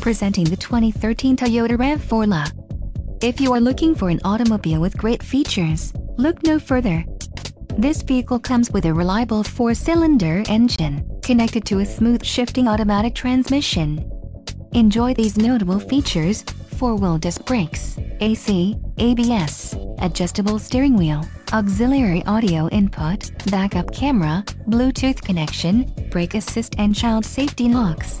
Presenting the 2013 Toyota RAV4 If you are looking for an automobile with great features, look no further. This vehicle comes with a reliable four-cylinder engine, connected to a smooth shifting automatic transmission. Enjoy these notable features, 4-wheel disc brakes, AC, ABS, adjustable steering wheel, auxiliary audio input, backup camera, Bluetooth connection, brake assist and child safety locks.